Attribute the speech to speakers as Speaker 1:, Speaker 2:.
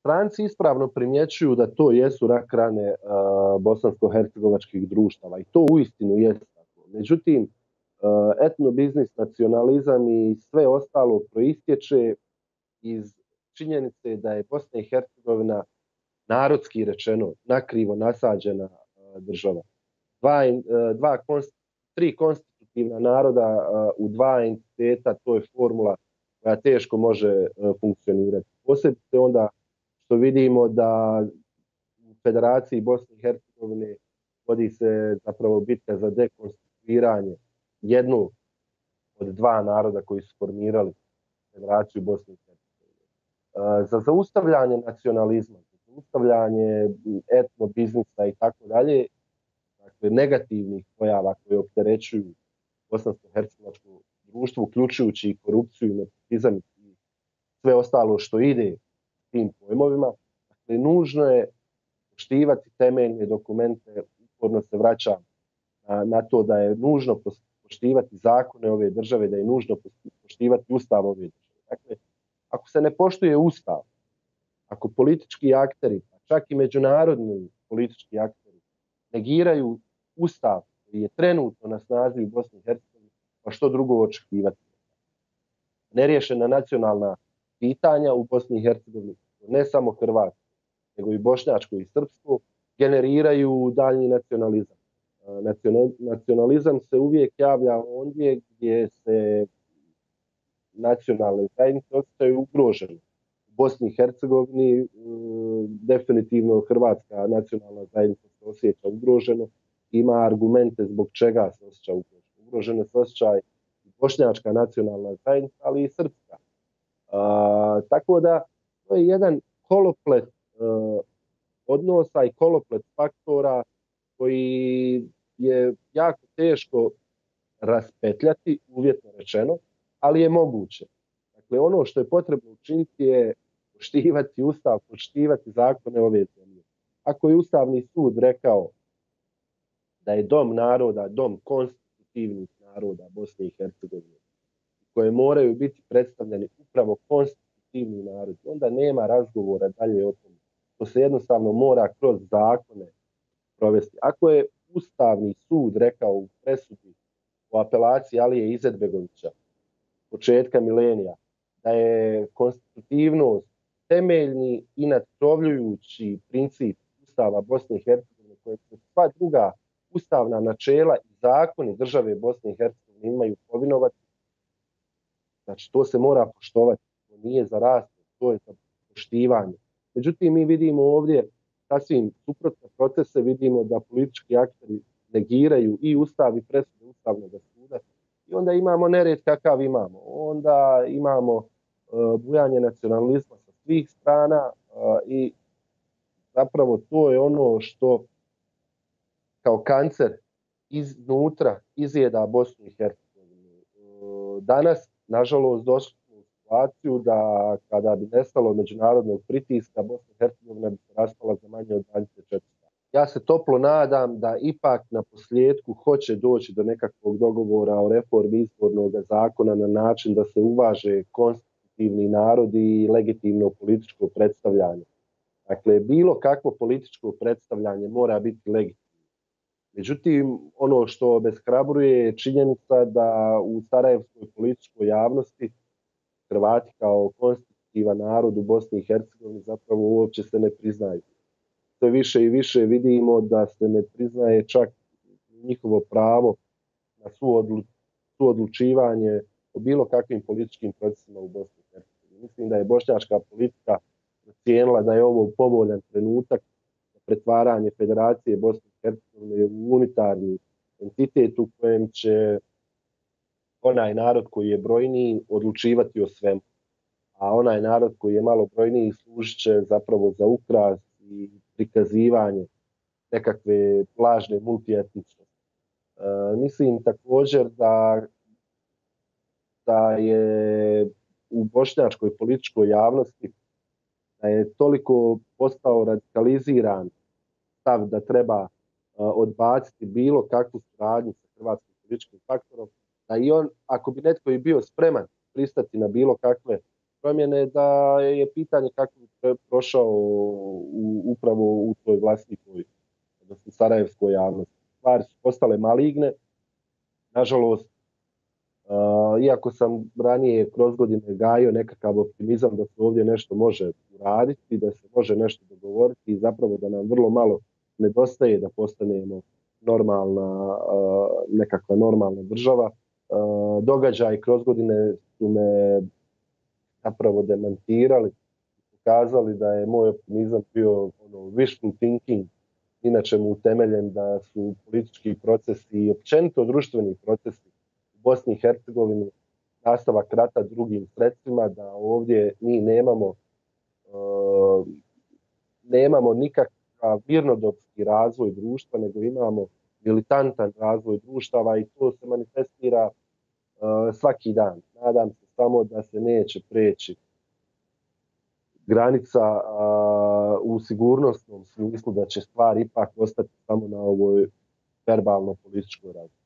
Speaker 1: stranci ispravno primjećuju da to jesu rak rane bosansko-hercegovačkih društava i to uistinu jest tako. Međutim, etnobiznis, nacionalizam i sve ostalo proistječe iz činjenice da je Bosna i Hercegovina narodski rečeno nakrivo nasađena država. Dva, dva tri konstitutivna naroda u dva entiteta, to je formula koja teško može funkcionirati. Posebice onda što vidimo da u Federaciji Bosne i Hercegovine vodi se zapravo bitka za dekonstituiranje jednu od dva naroda koji su formirali Federaciju Bosne i Hercegovine. Za zaustavljanje nacionalizma, za zaustavljanje etnobiznisa i tako dalje, dakle negativnih pojava koje opterećuju bosansko-hercegovačko društvo, uključujući i korupciju i nepotizam i sve ostalo što ide tim pojmovima. Dakle, nužno je poštivati temeljne dokumente, uporno se vraćam na, na to da je nužno poštivati zakone ove države, da je nužno poštivati ustav ove države. Dakle, ako se ne poštuje ustav, ako politički akteri, pa čak i međunarodni politički akteri, negiraju ustav koji je trenutno na snazi u Bosni i Hercegovini, pa što drugo očekivati? Neriješena nacionalna pitanja u Bosni i Hercegovini, ne samo Hrvatsko, nego i Bošnjačko i Srpsko, generiraju daljni nacionalizam. Nacionalizam se uvijek javlja ondje gdje se nacionalne zajednice ostaju ugrožene. U Bosni i Hercegovini definitivno Hrvatska nacionalna zajednica se osjeća ugroženo, ima argumente zbog čega se osjeća ugroženo. Ugroženo se osjeća bošnjačka nacionalna zajednica, ali i srpska. A, tako da to je jedan koloplet uh, odnosa i koloplet faktora koji je jako teško raspetljati, uvjetno rečeno, ali je moguće. Dakle, ono što je potrebno učiniti je poštivati ustav, poštivati zakone ove zemlje. Ako je Ustavni sud rekao da je dom naroda, dom konstitutivnih naroda Bosne i Hercegovine, koje moraju biti predstavljeni upravo konstitutivni narod, onda nema razgovora dalje o tom. To se jednostavno mora kroz zakone provesti. Ako je Ustavni sud rekao u presudi u apelaciji Alije Izetbegovića početka milenija da je konstitutivnost temeljni i nadkrovljujući princip Ustava Bosne i Hercegovine koje se sva druga ustavna načela i zakoni države Bosne i Hercegovine imaju povinovati. Znači, to se mora poštovati. Nije za rast, to je za poštivanje. Međutim, mi vidimo ovdje sasvim suprotne procese, vidimo da politički akteri negiraju i ustav i presude ustavnog suda i onda imamo nered kakav imamo. Onda imamo uh, bujanje nacionalizma sa svih strana uh, i zapravo to je ono što kao kancer iznutra izjeda Bosnu i Hercegovinu. Uh, danas, nažalost, došli situaciju da kada bi nestalo međunarodnog pritiska, Bosna i Hercegovina bi se raspala za manje od 24 Ja se toplo nadam da ipak na posljedku hoće doći do nekakvog dogovora o reformi izbornog zakona na način da se uvaže konstitutivni narodi i legitimno političko predstavljanje. Dakle, bilo kakvo političko predstavljanje mora biti legitimno. Međutim, ono što obeshrabruje je činjenica da u Sarajevskoj političkoj javnosti Hrvati kao konstitutivan narod u Bosni i Hercegovini zapravo uopće se ne priznaju. Sve više i više vidimo da se ne priznaje čak njihovo pravo na suodlu, suodlučivanje o bilo kakvim političkim procesima u Bosni i Hercegovini. Mislim da je bošnjačka politika cijenila da je ovo povoljan trenutak za pretvaranje Federacije Bosne i Hercegovine u unitarni entitet u kojem će onaj narod koji je brojniji odlučivati o svemu. A onaj narod koji je malo brojniji služit će zapravo za ukras i prikazivanje nekakve plažne multietničnosti. E, mislim također da, da je u bošnjačkoj političkoj javnosti da je toliko postao radikaliziran stav da treba uh, odbaciti bilo kakvu suradnju sa hrvatskim političkim faktorom, da i on, ako bi netko i bio spreman pristati na bilo kakve promjene, da je pitanje kako bi prošao u, upravo u toj vlastitoj, odnosno Sarajevskoj javnosti. Stvari su postale maligne, nažalost, iako sam ranije kroz godine gajio nekakav optimizam da se ovdje nešto može uraditi, da se može nešto dogovoriti i zapravo da nam vrlo malo nedostaje da postanemo normalna, nekakva normalna država. Događaj kroz godine su me zapravo demantirali, pokazali da je moj optimizam bio ono, wishful thinking, inače mu utemeljen da su politički procesi i općenito društveni procesi u Bosni i Hercegovini nastavak rata drugim sredstvima, da ovdje mi nemamo uh, nemamo nikakav mirnodopski razvoj društva, nego imamo militantan razvoj društava i to se manifestira svaki dan. Nadam se samo da se neće preći granica u sigurnosnom smislu da će stvar ipak ostati samo na ovoj verbalno političkoj razini.